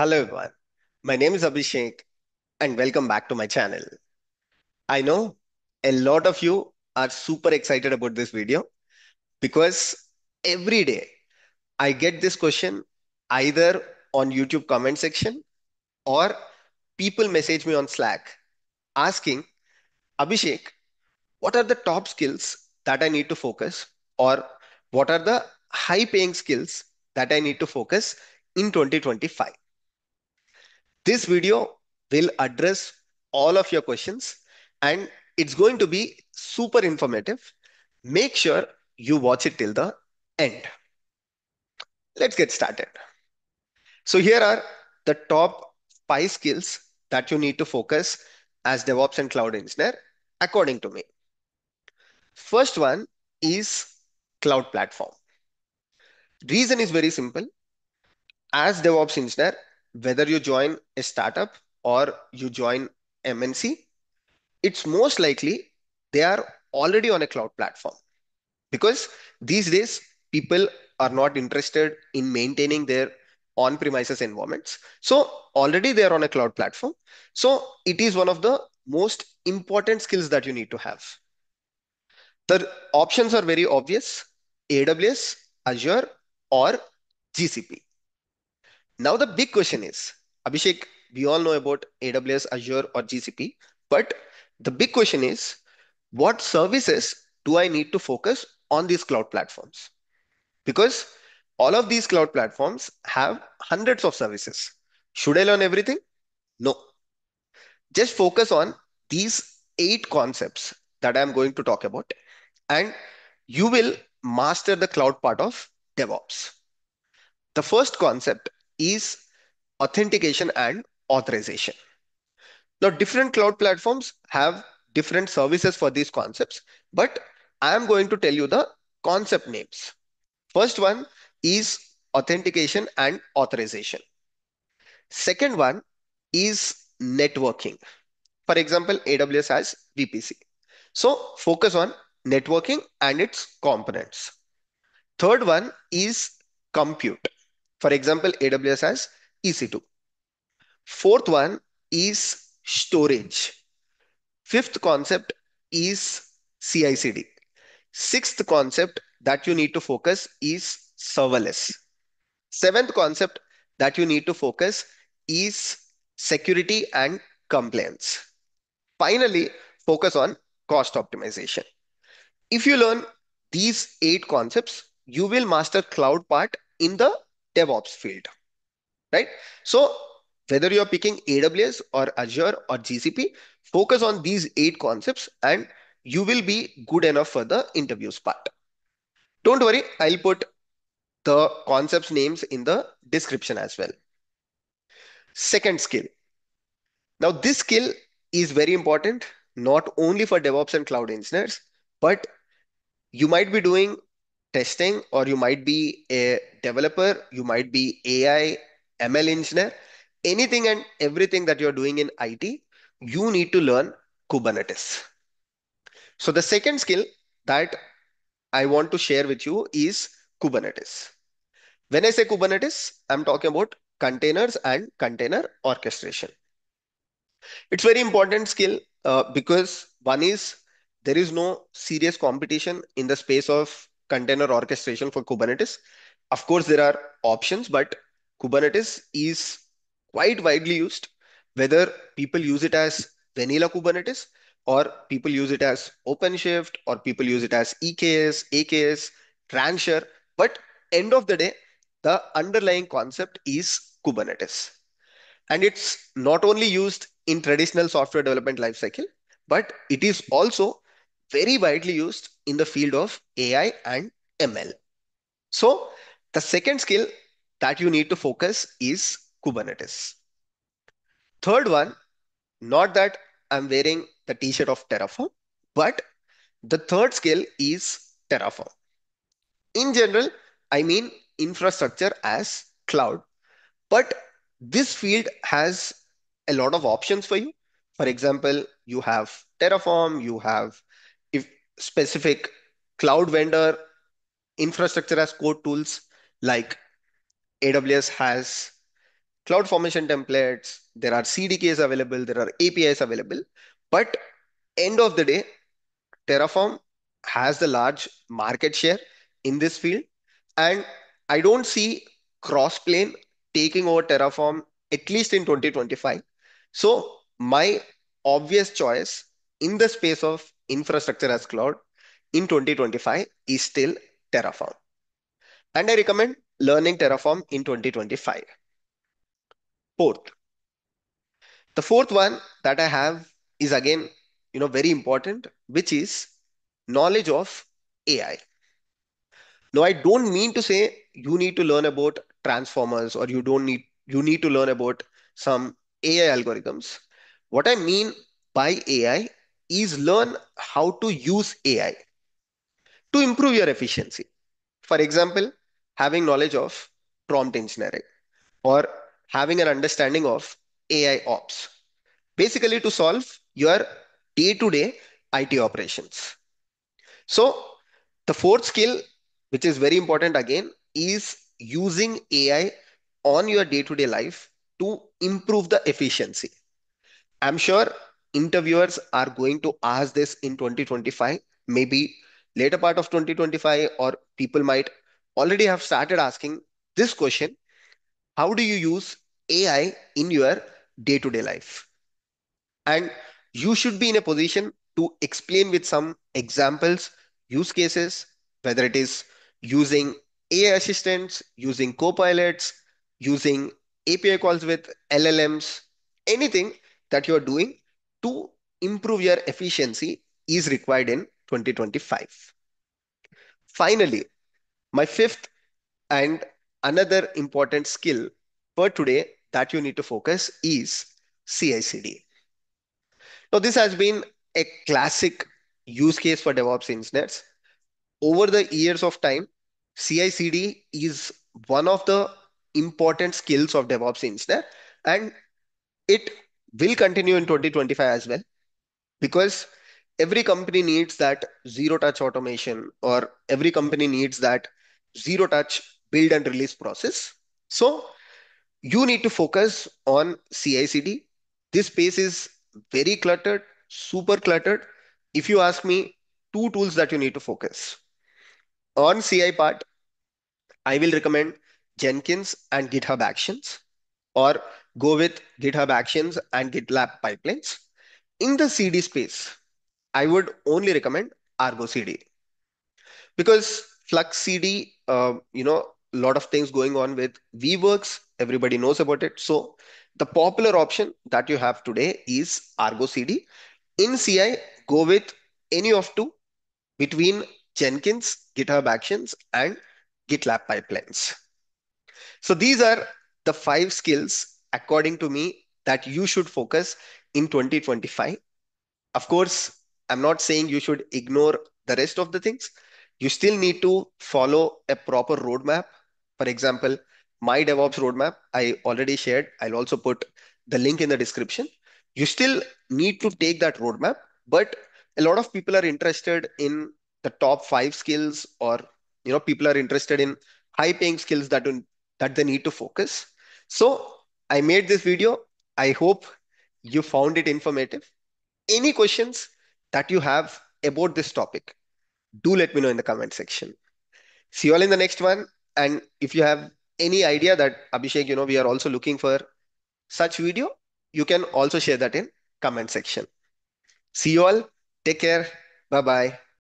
Hello everyone, my name is Abhishek and welcome back to my channel. I know a lot of you are super excited about this video because every day I get this question either on YouTube comment section or people message me on Slack asking, Abhishek, what are the top skills that I need to focus or what are the high paying skills that I need to focus in 2025? This video will address all of your questions and it's going to be super informative. Make sure you watch it till the end. Let's get started. So here are the top five skills that you need to focus as DevOps and cloud engineer, according to me. First one is cloud platform. Reason is very simple. As DevOps engineer, whether you join a startup or you join MNC, it's most likely they are already on a cloud platform because these days people are not interested in maintaining their on-premises environments. So already they are on a cloud platform. So it is one of the most important skills that you need to have. The options are very obvious, AWS, Azure, or GCP. Now the big question is, Abhishek, we all know about AWS, Azure, or GCP, but the big question is, what services do I need to focus on these cloud platforms? Because all of these cloud platforms have hundreds of services. Should I learn everything? No. Just focus on these eight concepts that I'm going to talk about, and you will master the cloud part of DevOps. The first concept is authentication and authorization. Now, different cloud platforms have different services for these concepts, but I am going to tell you the concept names. First one is authentication and authorization. Second one is networking. For example, AWS has VPC. So focus on networking and its components. Third one is compute. For example, AWS has EC2. Fourth one is storage. Fifth concept is CI/CD. Sixth concept that you need to focus is serverless. Seventh concept that you need to focus is security and compliance. Finally, focus on cost optimization. If you learn these eight concepts, you will master cloud part in the DevOps field, right? So whether you're picking AWS or Azure or GCP, focus on these eight concepts and you will be good enough for the interviews part. Don't worry, I'll put the concepts names in the description as well. Second skill. Now this skill is very important, not only for DevOps and cloud engineers, but you might be doing testing or you might be a developer, you might be AI, ML engineer, anything and everything that you're doing in IT, you need to learn Kubernetes. So the second skill that I want to share with you is Kubernetes. When I say Kubernetes, I'm talking about containers and container orchestration. It's very important skill uh, because one is there is no serious competition in the space of container orchestration for Kubernetes. Of course, there are options, but Kubernetes is quite widely used, whether people use it as vanilla Kubernetes or people use it as OpenShift or people use it as EKS, AKS, Rancher. But end of the day, the underlying concept is Kubernetes. And it's not only used in traditional software development lifecycle, but it is also very widely used in the field of AI and ML. So the second skill that you need to focus is Kubernetes. Third one, not that I'm wearing the t-shirt of Terraform, but the third skill is Terraform. In general, I mean infrastructure as cloud, but this field has a lot of options for you. For example, you have Terraform, you have specific cloud vendor infrastructure as code tools like AWS has cloud formation templates, there are CDKs available, there are APIs available. But end of the day, Terraform has the large market share in this field. And I don't see Crossplane taking over Terraform at least in 2025. So my obvious choice in the space of infrastructure as cloud in 2025 is still Terraform. And I recommend learning Terraform in 2025. Fourth, the fourth one that I have is again, you know, very important, which is knowledge of AI. Now, I don't mean to say you need to learn about transformers or you don't need you need to learn about some AI algorithms. What I mean by AI is learn how to use AI to improve your efficiency. For example, having knowledge of prompt engineering or having an understanding of AI ops, basically to solve your day-to-day IT operations. So the fourth skill, which is very important again, is using AI on your day-to-day life to improve the efficiency. I'm sure interviewers are going to ask this in 2025, maybe later part of 2025, or people might already have started asking this question How do you use AI in your day to day life? And you should be in a position to explain with some examples, use cases, whether it is using AI assistants, using copilots, using API calls with LLMs, anything that you're doing to improve your efficiency is required in 2025. Finally, my fifth and another important skill for today that you need to focus is CI/CD. Now, this has been a classic use case for DevOps engineers. Over the years of time, CI/CD is one of the important skills of DevOps engineer, and it will continue in 2025 as well because every company needs that zero touch automation or every company needs that zero touch build and release process. So you need to focus on CI CD. This space is very cluttered, super cluttered. If you ask me, two tools that you need to focus on CI part, I will recommend Jenkins and GitHub Actions or go with GitHub Actions and GitLab pipelines. In the CD space, I would only recommend Argo CD because Flux CD, uh, you know, a lot of things going on with Weaveworks. Everybody knows about it. So the popular option that you have today is Argo CD. In CI, go with any of two between Jenkins, GitHub Actions, and GitLab pipelines. So these are the five skills, according to me, that you should focus in 2025. Of course, I'm not saying you should ignore the rest of the things. You still need to follow a proper roadmap. For example, my DevOps roadmap, I already shared. I'll also put the link in the description. You still need to take that roadmap, but a lot of people are interested in the top five skills or you know people are interested in high paying skills that that they need to focus so i made this video. I hope you found it informative. Any questions that you have about this topic do let me know in the comment section. See you all in the next one. And if you have any idea that abhishek you know we are also looking for such video you can also share that in comment section. See you all. Take care. Bye bye